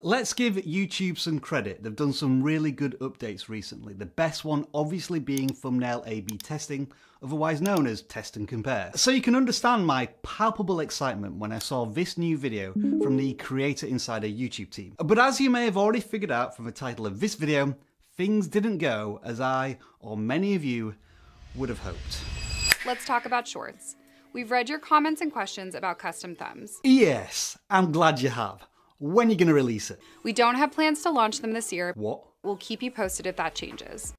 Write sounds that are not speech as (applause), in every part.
Let's give YouTube some credit. They've done some really good updates recently. The best one obviously being thumbnail A-B testing, otherwise known as test and compare. So you can understand my palpable excitement when I saw this new video from the Creator Insider YouTube team. But as you may have already figured out from the title of this video, things didn't go as I, or many of you, would have hoped. Let's talk about shorts. We've read your comments and questions about custom thumbs. Yes, I'm glad you have. When are you going to release it? We don't have plans to launch them this year. What? We'll keep you posted if that changes.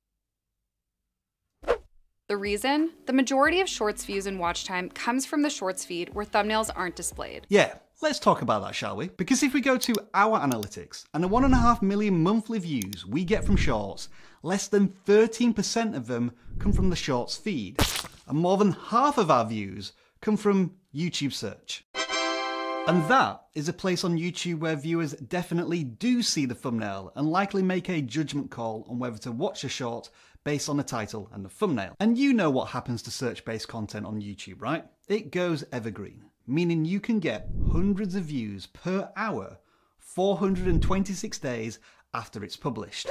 The reason? The majority of Shorts views and watch time comes from the Shorts feed where thumbnails aren't displayed. Yeah, let's talk about that, shall we? Because if we go to our analytics and the 1.5 million monthly views we get from Shorts, less than 13% of them come from the Shorts feed. And more than half of our views come from YouTube search. And that is a place on YouTube where viewers definitely do see the thumbnail and likely make a judgment call on whether to watch a short based on the title and the thumbnail. And you know what happens to search based content on YouTube, right? It goes evergreen, meaning you can get hundreds of views per hour 426 days after it's published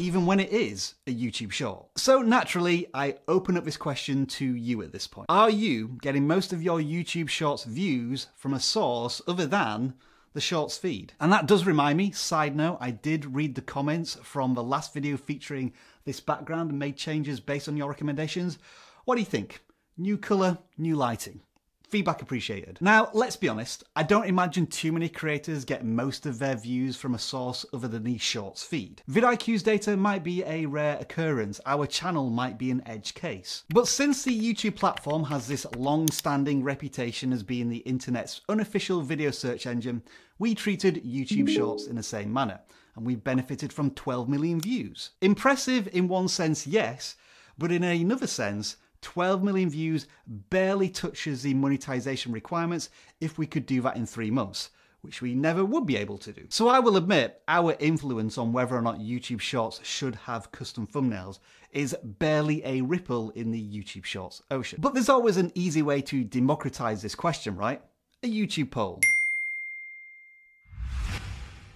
even when it is a YouTube short. So naturally, I open up this question to you at this point. Are you getting most of your YouTube shorts views from a source other than the shorts feed? And that does remind me, side note, I did read the comments from the last video featuring this background and made changes based on your recommendations. What do you think? New colour, new lighting. Feedback appreciated. Now, let's be honest, I don't imagine too many creators get most of their views from a source other than the Shorts feed. vidIQ's data might be a rare occurrence, our channel might be an edge case. But since the YouTube platform has this long-standing reputation as being the internet's unofficial video search engine, we treated YouTube Shorts in the same manner, and we benefited from 12 million views. Impressive in one sense, yes, but in another sense, 12 million views barely touches the monetization requirements if we could do that in three months, which we never would be able to do. So I will admit, our influence on whether or not YouTube Shorts should have custom thumbnails is barely a ripple in the YouTube Shorts ocean. But there's always an easy way to democratize this question, right? A YouTube poll.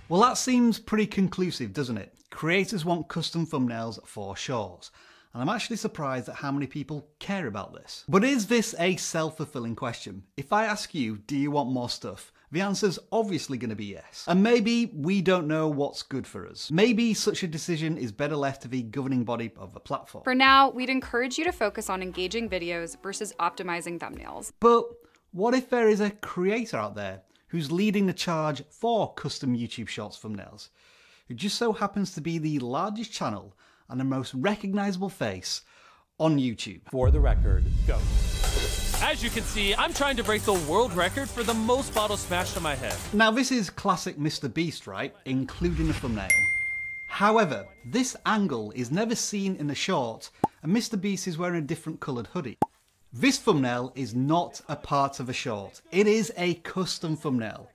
Well, that seems pretty conclusive, doesn't it? Creators want custom thumbnails for shorts and I'm actually surprised at how many people care about this. But is this a self-fulfilling question? If I ask you, do you want more stuff? The answer's obviously going to be yes. And maybe we don't know what's good for us. Maybe such a decision is better left to the governing body of the platform. For now, we'd encourage you to focus on engaging videos versus optimizing thumbnails. But what if there is a creator out there who's leading the charge for custom YouTube Shorts thumbnails, who just so happens to be the largest channel and the most recognizable face on YouTube. For the record, go. As you can see, I'm trying to break the world record for the most bottles smashed on my head. Now this is classic Mr. Beast, right? Including the thumbnail. However, this angle is never seen in the short, and Mr. Beast is wearing a different coloured hoodie. This thumbnail is not a part of a short. It is a custom thumbnail.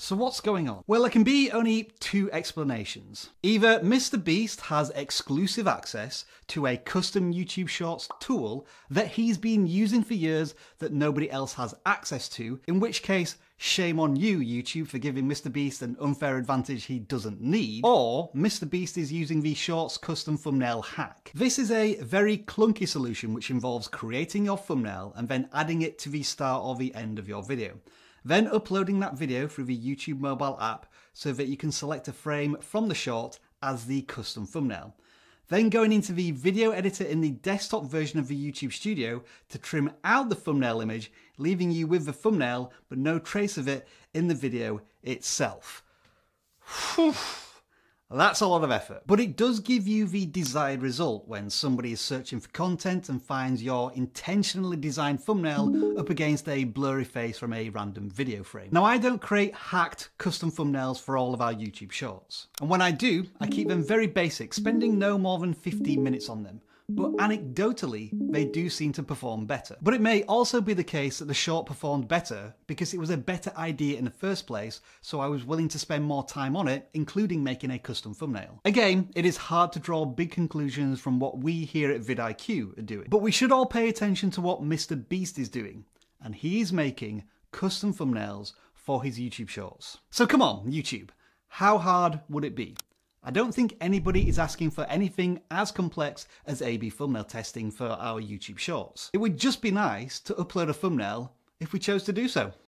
So what's going on? Well, there can be only two explanations. Either Mr. Beast has exclusive access to a custom YouTube Shorts tool that he's been using for years that nobody else has access to, in which case, shame on you, YouTube, for giving Mr. Beast an unfair advantage he doesn't need, or Mr. Beast is using the Shorts custom thumbnail hack. This is a very clunky solution which involves creating your thumbnail and then adding it to the start or the end of your video then uploading that video through the YouTube mobile app so that you can select a frame from the short as the custom thumbnail. Then going into the video editor in the desktop version of the YouTube Studio to trim out the thumbnail image, leaving you with the thumbnail but no trace of it in the video itself. (sighs) Whew. That's a lot of effort, but it does give you the desired result when somebody is searching for content and finds your intentionally designed thumbnail up against a blurry face from a random video frame. Now I don't create hacked custom thumbnails for all of our YouTube shorts. And when I do, I keep them very basic, spending no more than 15 minutes on them but anecdotally, they do seem to perform better. But it may also be the case that the short performed better because it was a better idea in the first place, so I was willing to spend more time on it, including making a custom thumbnail. Again, it is hard to draw big conclusions from what we here at vidIQ are doing, but we should all pay attention to what Mr. Beast is doing, and he is making custom thumbnails for his YouTube shorts. So come on, YouTube, How hard would it be? I don't think anybody is asking for anything as complex as A-B thumbnail testing for our YouTube shorts. It would just be nice to upload a thumbnail if we chose to do so.